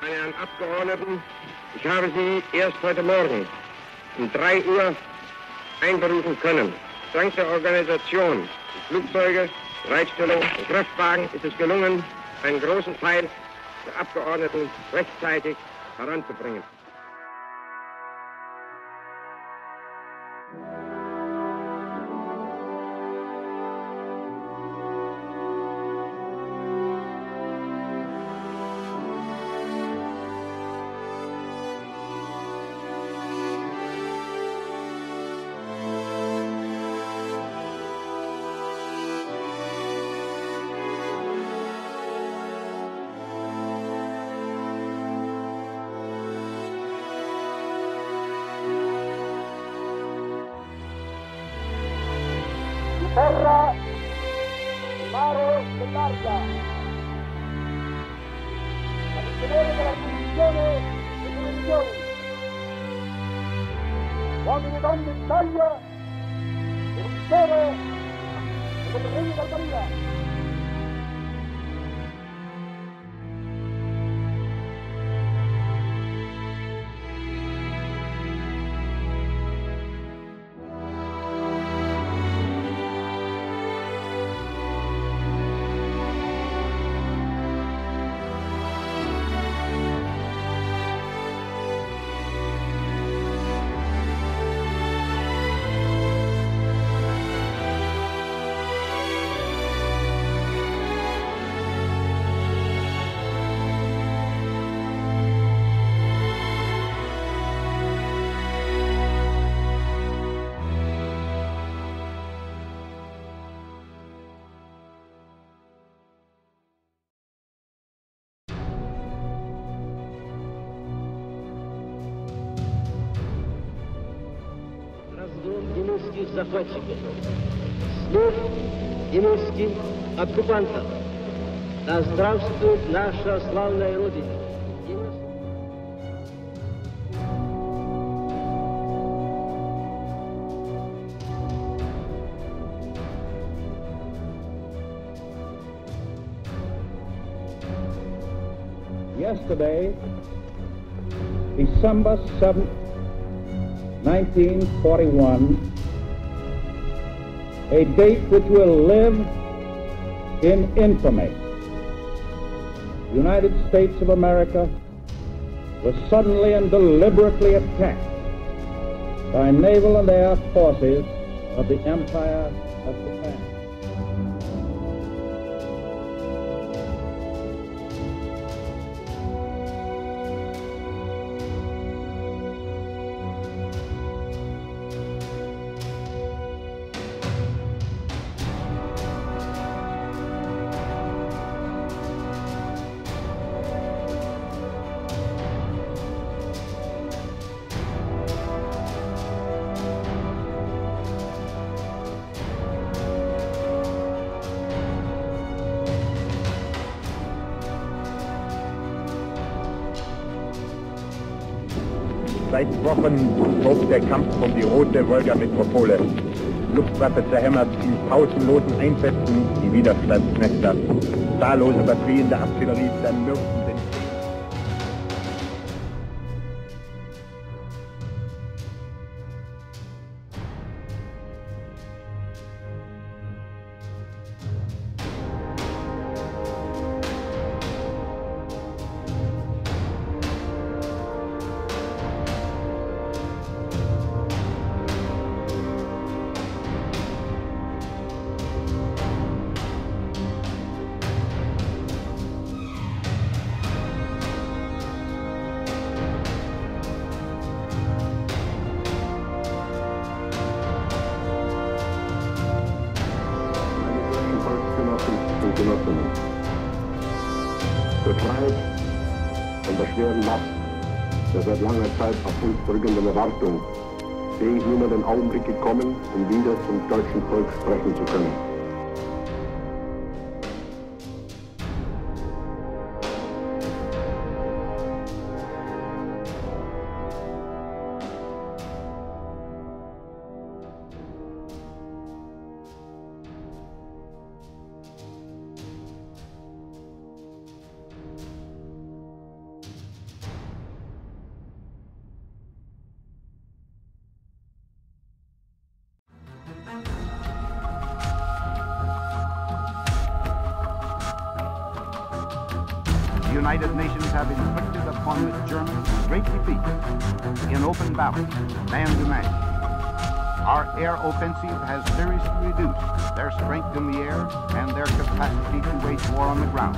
Meine Herren Abgeordneten, ich habe Sie erst heute Morgen um 3 Uhr einberufen können. Dank der Organisation, Flugzeuge, Bereitstellung und Kraftwagen ist es gelungen, einen großen Teil der Abgeordneten rechtzeitig heranzubringen. Porra, Maro de Marca. Adicionales de las divisiones de división. Juan Iván de Italia, de Lucero, de Monterrey de русских захватчиков, снов и мысли оккупантов. Да здравствует наша славная Родина! yesterday, December 7, 1941, a date which will live in infamy. The United States of America was suddenly and deliberately attacked by naval and air forces of the Empire of Japan. Seit Wochen tobt der Kampf um die rote Wolga-Metropole. Luftwaffe zerhämmert in pausenlosen Einsätzen die Widerstandsnester. Zahllose Batterien der Artillerie zermürben Genossinnen. Befreit von der schweren Last der seit langer Zeit auf uns drückenden Erwartung, sehe ich nunmehr den Augenblick gekommen, um wieder zum deutschen Volk sprechen zu können. United Nations have inflicted upon the Germans great defeat in open battle, man to man. Our air offensive has seriously reduced their strength in the air and their capacity to wage war on the ground.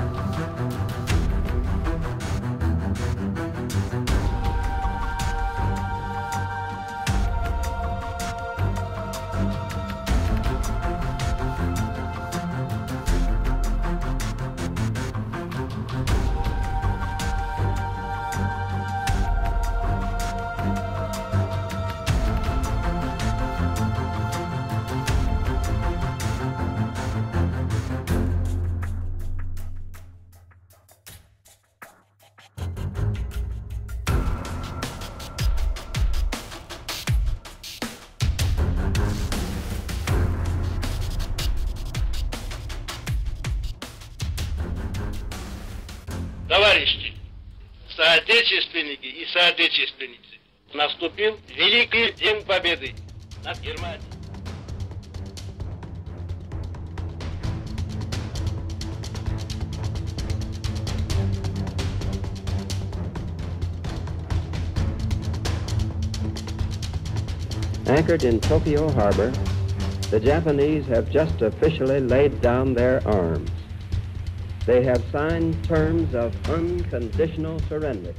Товарищи, соотечественники и соотечественницы, наступил Великий День Победы над Германией. Anchored in Tokyo Harbor, the Japanese have just officially laid down their arms. They have signed terms of unconditional surrender.